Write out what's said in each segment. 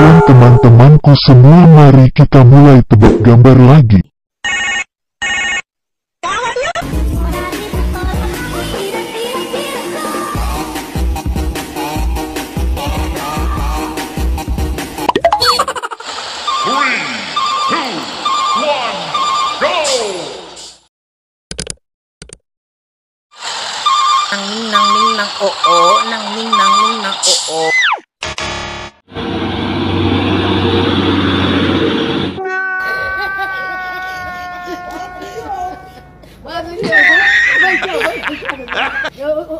Teman-temanku semua mari kita mulai tebak gambar lagi. Three, two, one, go! nang ning nang ning nang oh oh 看 着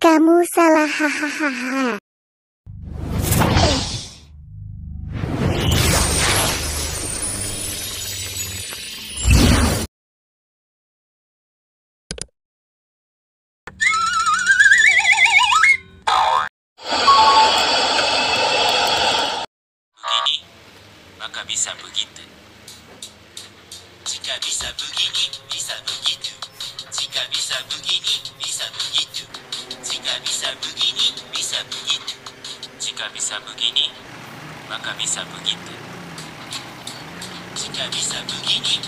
Kamu salah hahaha. Jika bisa begini, bisa begitu. Jika bisa begini, bisa begitu. Jika bisa begini, bisa begitu. Jika bisa begini, maka bisa begitu. Jika bisa begini,